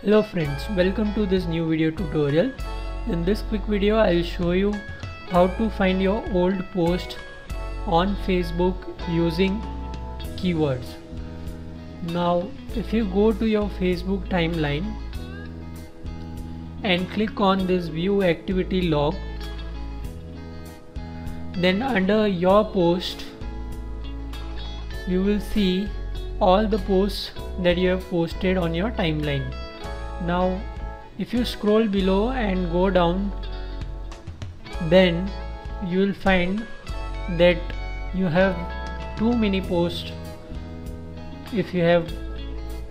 Hello friends, welcome to this new video tutorial. In this quick video I will show you how to find your old post on Facebook using keywords. Now if you go to your Facebook timeline and click on this view activity log then under your post you will see all the posts that you have posted on your timeline now if you scroll below and go down then you will find that you have too many posts. If you have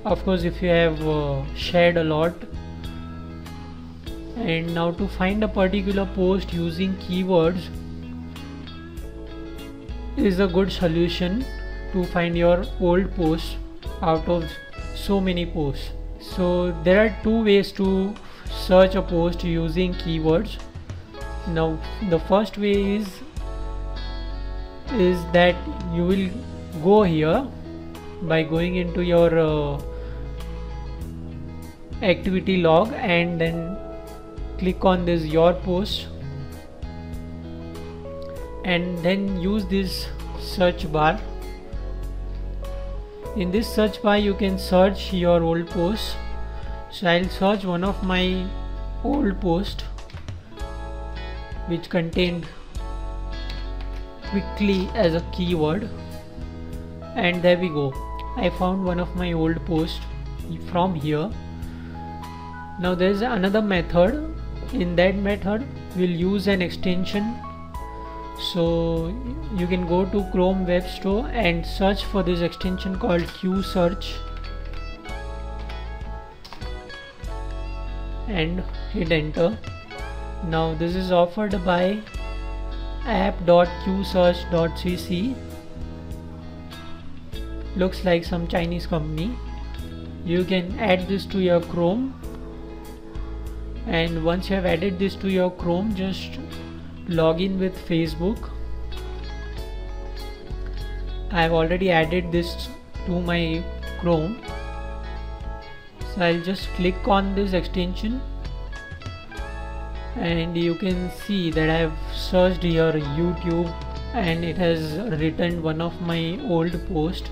of course if you have uh, shared a lot. And now to find a particular post using keywords is a good solution to find your old posts out of so many posts so there are two ways to search a post using keywords. Now the first way is is that you will go here by going into your uh, activity log and then click on this your post. And then use this search bar in this search bar you can search your old posts so I'll search one of my old post which contained quickly as a keyword. And there we go. I found one of my old posts from here. Now there is another method. In that method we'll use an extension so you can go to chrome web store and search for this extension called q search and hit enter. Now this is offered by app.qsearch.cc looks like some chinese company. You can add this to your chrome. And once you have added this to your chrome just log in with Facebook. I have already added this to my Chrome. So I'll just click on this extension. And you can see that I have searched here YouTube and it has written one of my old post.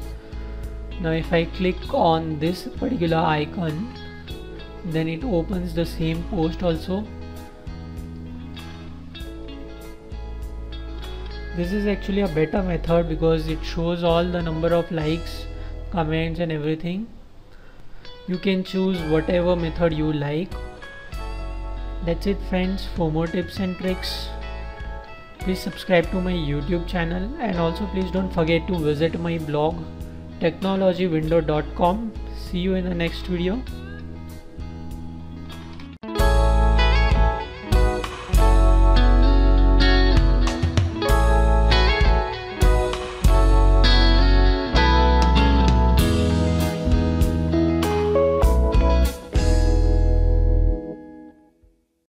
Now if I click on this particular icon then it opens the same post also this is actually a better method because it shows all the number of likes comments and everything. You can choose whatever method you like. That's it friends. For more tips and tricks please subscribe to my youtube channel. And also please don't forget to visit my blog technologywindow.com see you in the next video